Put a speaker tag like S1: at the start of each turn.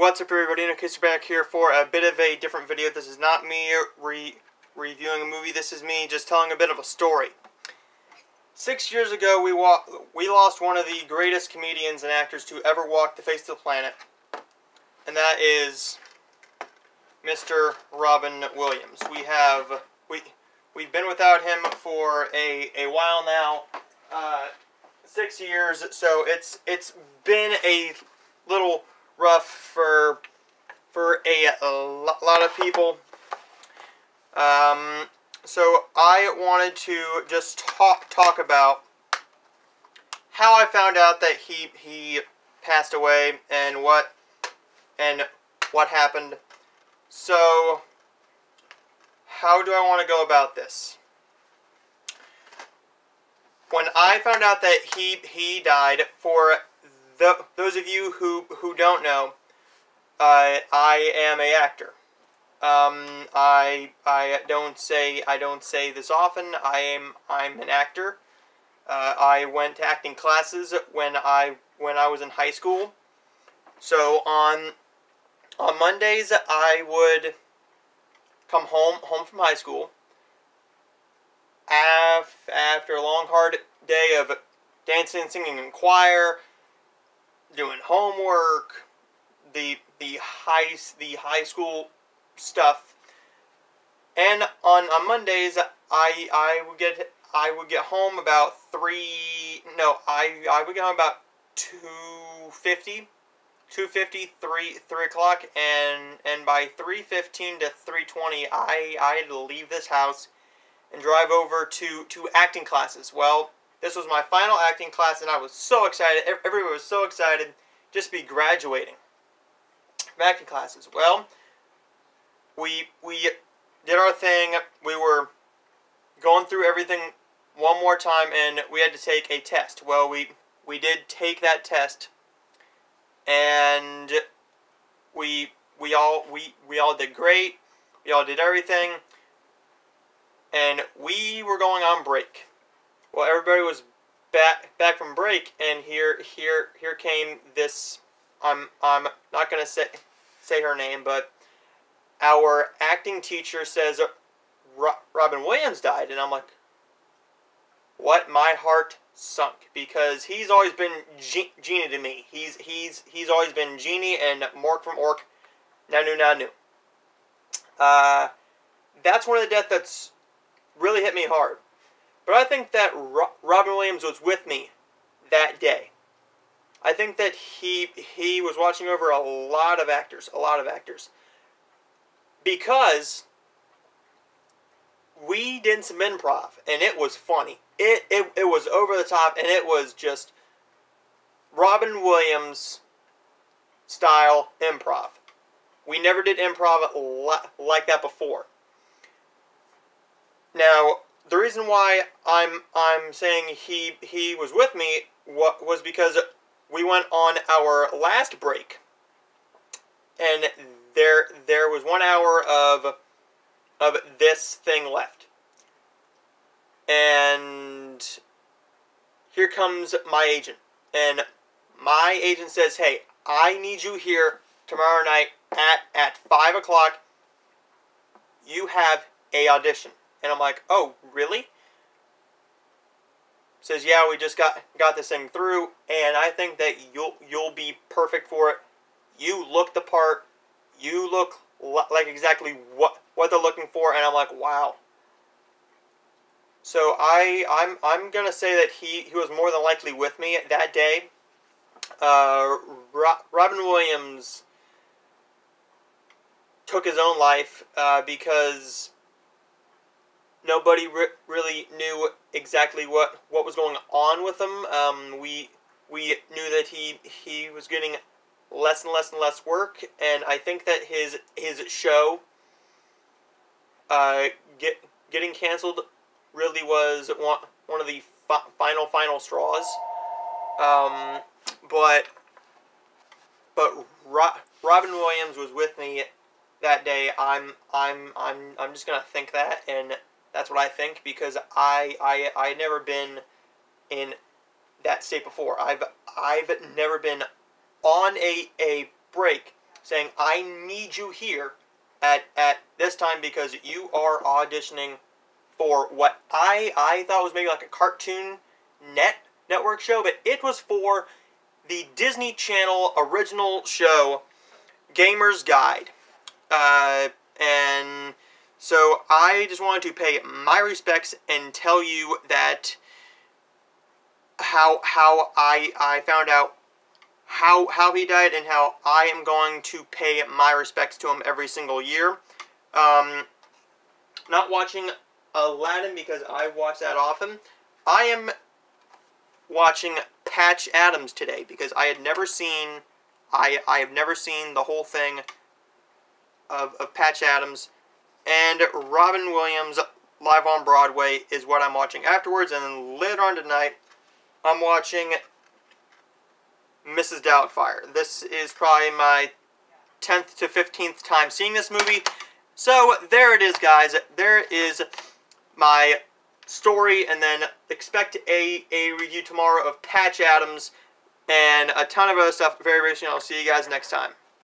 S1: What's up everybody, Nick back here for a bit of a different video. This is not me re reviewing a movie, this is me just telling a bit of a story. Six years ago, we, we lost one of the greatest comedians and actors to ever walk the face of the planet. And that is Mr. Robin Williams. We have, we, we've been without him for a, a while now. Uh, six years, so it's it's been a little rough for for a, lot of people. Um, so I wanted to just talk talk about how I found out that he he passed away and what and what happened. So how do I want to go about this? When I found out that he he died, for those of you who who don't know, uh, I am a actor. Um, I I don't say I don't say this often. I am I'm an actor. Uh, I went to acting classes when I when I was in high school. So on on Mondays I would come home home from high school after a long, hard day of dancing, and singing in choir, doing homework, the the high the high school stuff, and on on Mondays I I would get I would get home about three no I I would get home about two fifty. 250 3 3 o'clock and and by 315 to 320 I I had to leave this house and drive over to, to acting classes. Well, this was my final acting class, and I was so excited. Everyone was so excited just be graduating from acting classes. Well, we we did our thing. We were going through everything one more time, and we had to take a test. Well, we we did take that test, and we we all we we all did great. We all did everything and we were going on break. Well, everybody was back back from break, and here here here came this. I'm I'm not gonna say say her name, but our acting teacher says Robin Williams died, and I'm like, what? My heart sunk because he's always been Ge- Genie to me. He's he's he's always been Genie and Mork from Ork. Nanu Nanu. Uh, that's one of the deaths that's really hit me hard. But I think that Ro- Robin Williams was with me that day. I think that he he was watching over a lot of actors, a lot of actors. Because we did some improv and it was funny. It, it it was over the top and it was just Robin Williams style improv. We never did improv like that before. Now, the reason why I'm I'm saying he he was with me was because we went on our last break, and there there was one hour of of this thing left, and here comes my agent, and my agent says, "Hey, I need you here tomorrow night at at five o'clock. You have a audition." And I'm like, oh, really? Says, yeah, we just got got this thing through, and I think that you'll you'll be perfect for it. You look the part. You look like exactly what what they're looking for, and I'm like, wow. So I I'm I'm gonna say that he he was more than likely with me that day. Uh, Robin Williams took his own life uh, because nobody re- really knew exactly what, what was going on with him. Um, we we knew that he he was getting less and less and less work, and I think that his his show uh, get getting canceled really was one one of the fi- final final straws. Um, but but Ro- Robin Williams was with me that day. I'm I'm I'm I'm just gonna think that and that's what I think because I I I never been in that state before. I've I've never been on a a break saying, I need you here at, at this time because you are auditioning for what I, I thought was maybe like a cartoon net network show, but it was for the Disney Channel original show, Gamer's Guide. Uh, and so I just wanted to pay my respects and tell you that how how I I found out how how he died and how I am going to pay my respects to him every single year. Um, not watching Aladdin because I watch that often. I am watching Patch Adams today because I had never seen I I have never seen the whole thing of, of Patch Adams and Robin Williams live on Broadway is what I'm watching afterwards and then later on tonight I'm watching Mrs. Doubtfire. This is probably my 10th to 15th time seeing this movie. So there it is guys. There is my story and then expect a, a review tomorrow of Patch Adams and a ton of other stuff very, very soon. I'll see you guys next time.